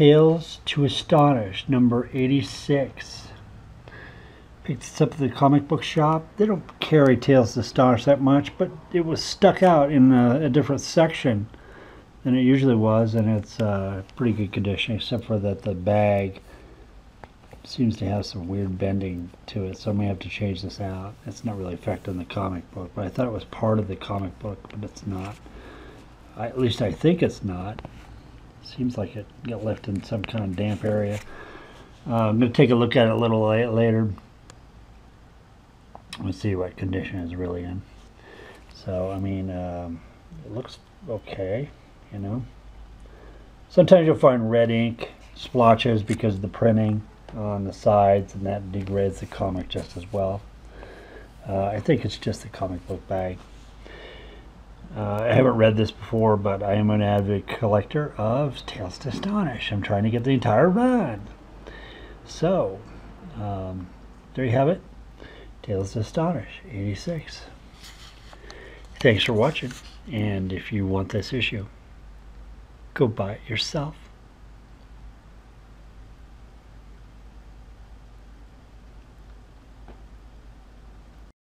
Tales to Astonish, number 86. Picked this up at the comic book shop. They don't carry Tales to Astonish that much, but it was stuck out in a, a different section than it usually was, and it's uh, pretty good condition, except for that the bag seems to have some weird bending to it, so I may have to change this out. It's not really affecting the comic book, but I thought it was part of the comic book, but it's not. I, at least I think it's not. Seems like it got left in some kind of damp area. Uh, I'm going to take a look at it a little later. Let's see what condition it's really in. So, I mean, um, it looks okay, you know. Sometimes you'll find red ink splotches because of the printing on the sides, and that degrades the comic just as well. Uh, I think it's just a comic book bag. Uh, I haven't read this before, but I am an avid collector of Tales to Astonish. I'm trying to get the entire run. So, um, there you have it. Tales to Astonish, 86. Thanks for watching, and if you want this issue, go buy it yourself.